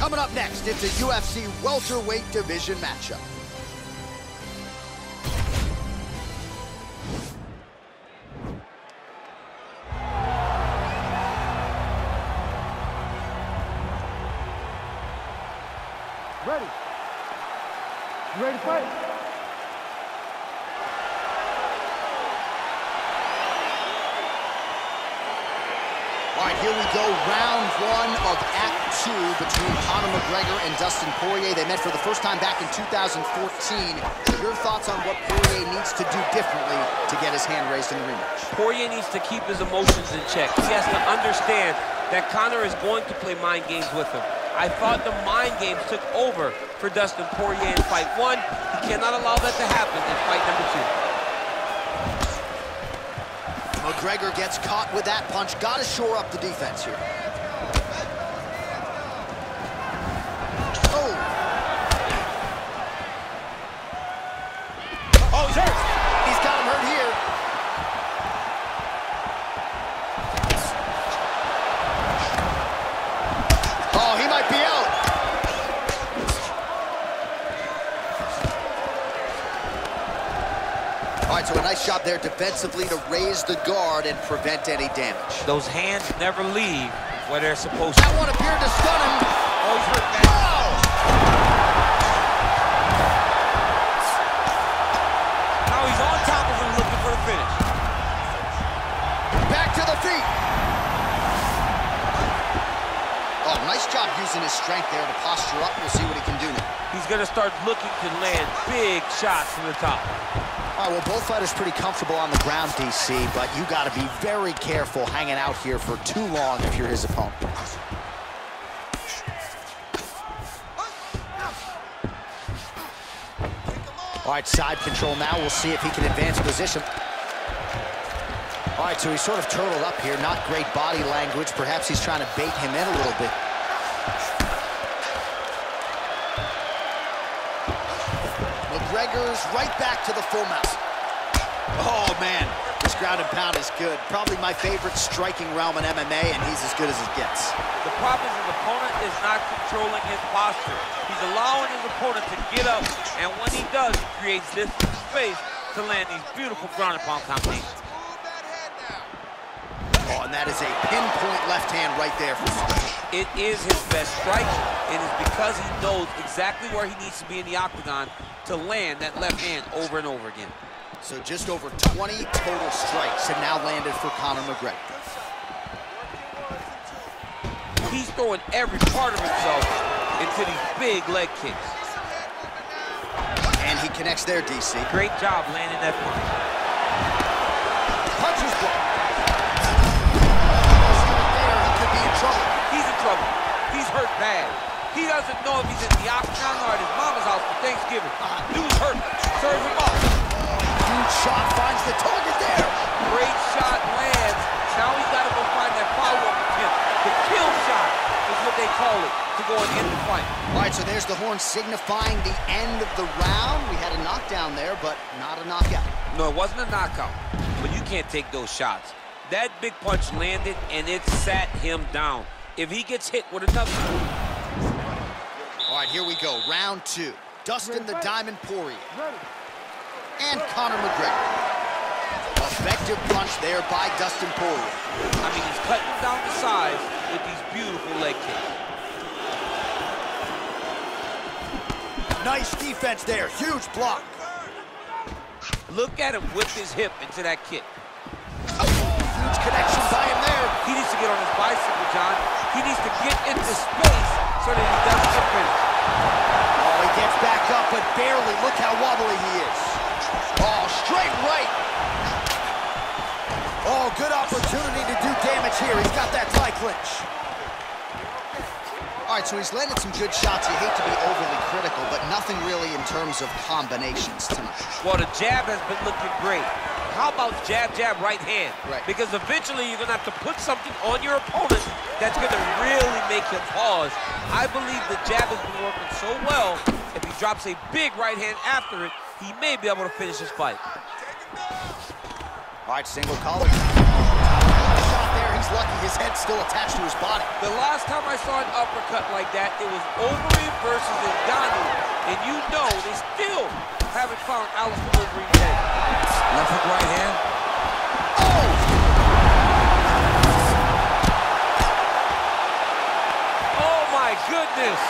Coming up next, it's a UFC welterweight division matchup. Ready. You ready to fight? All right, here we go. Round one of Act Two between Conor McGregor and Dustin Poirier. They met for the first time back in 2014. Your thoughts on what Poirier needs to do differently to get his hand raised in the rematch? Poirier needs to keep his emotions in check. He has to understand that Conor is going to play mind games with him. I thought the mind games took over for Dustin Poirier in fight one. He cannot allow that to happen McGregor gets caught with that punch. Got to shore up the defense here. Oh. Right, so a nice job there defensively to raise the guard and prevent any damage. Those hands never leave where they're supposed to. That one appeared to stun him. Oh, he's hurt bad. Now he's on top of him looking for the finish. Back to the feet. Oh, nice job using his strength there to posture up. We'll see what he can do now. He's going to start looking to land big shots from the top. All right, well, both fighters pretty comfortable on the ground, DC, but you got to be very careful hanging out here for too long if you're his opponent. All right, side control now. We'll see if he can advance position. All right, so he's sort of turtled up here. Not great body language. Perhaps he's trying to bait him in a little bit. Right back to the full mount. Oh, man. This ground and pound is good. Probably my favorite striking realm in MMA, and he's as good as it gets. The problem is his opponent is not controlling his posture. He's allowing his opponent to get up, and when he does, he creates this space to land these beautiful ground and pound combinations. Oh, and that is a pinpoint left hand right there for It is his best strike. And It is because he knows exactly where he needs to be in the octagon to land that left hand over and over again. So just over 20 total strikes have now landed for Conor McGregor. He's throwing every part of himself into these big leg kicks. And he connects there, DC. Great job landing that punch. Punches blocked. Could be in trouble. He's in trouble. He's hurt bad. He doesn't know if he's in the octagon or at his mama's house for Thanksgiving. Uh, Dude's hurt. Serve him up. Huge shot finds the target there. Great shot lands. Now he's got to go find that follow-up attempt. The kill shot is what they call it to go and end the fight. All right, so there's the horn signifying the end of the round. We had a knockdown there, but not a knockout. No, it wasn't a knockout, but you can't take those shots. That big punch landed, and it sat him down. If he gets hit with another... All right, here we go. Round two. Dustin the Diamond Poirier and Conor McGregor. Effective punch there by Dustin Poirier. I mean, he's cutting down the size with these beautiful leg kicks. Nice defense there. Huge block. Look at him whip his hip into that kick. Oh, huge connection by him there. He needs to get on his bicycle, John. He needs to get into space so that he doesn't get finished. Oh, he gets back up, but barely. Look how wobbly he is. Oh, straight right. Oh, good opportunity to do damage here. He's got that Thai clinch. All right, so he's landed some good shots. You hate to be overly critical, but nothing really in terms of combinations tonight. Well, the jab has been looking great. How about jab, jab, right hand? Right. Because eventually you're going to have to put something on your opponent that's going to really make him pause. I believe the jab has been working so well, if he drops a big right hand after it, he may be able to finish his fight. All right, single collar. Shot there. He's lucky his head's still attached to his body. The last time I saw an uppercut like that, it was Overeem versus Ngannou. And you know they still haven't found Alistair Overeem's head. Left hook right hand. Oh! Oh my goodness!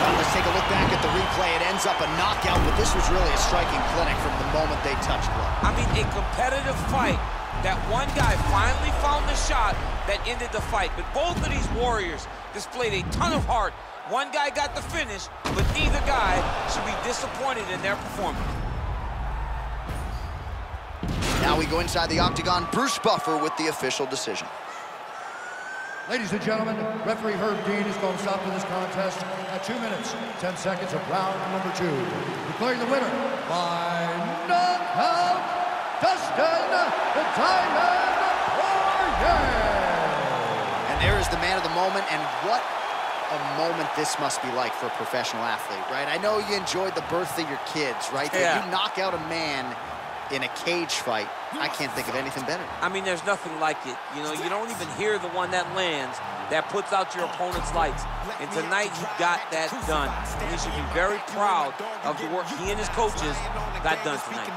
Well, let's take a look back at the replay. It ends up a knockout, but this was really a striking clinic from the moment they touched blood. I mean, a competitive fight. That one guy finally found the shot that ended the fight. But both of these warriors displayed a ton of heart. One guy got the finish, but neither guy should be disappointed in their performance. Now we go inside the octagon. Bruce Buffer with the official decision. Ladies and gentlemen, referee Herb Dean is going to stop to this contest at 2 minutes, 10 seconds of round number two. Declaring the winner by knockout, Dustin the Diamond Poirier. And there is the man of the moment, and what a moment this must be like for a professional athlete, right? I know you enjoyed the birth of your kids, right? But Yeah. you knock out a man in a cage fight. I can't think of anything better. I mean, there's nothing like it. You know, you don't even hear the one that lands that puts out your opponent's lights. And tonight, he got that done. And he should be very proud of the work he and his coaches got done tonight.